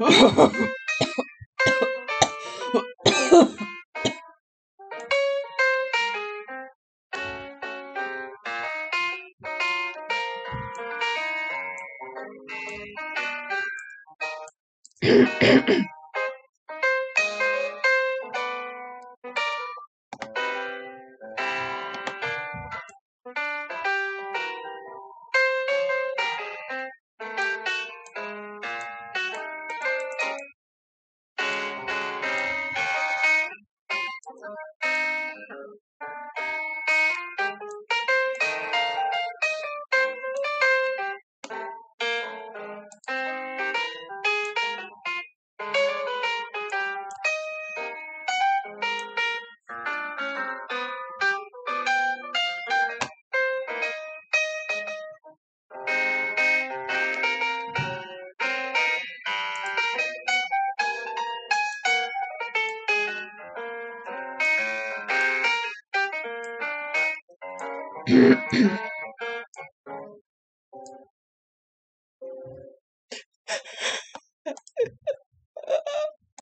Ahem,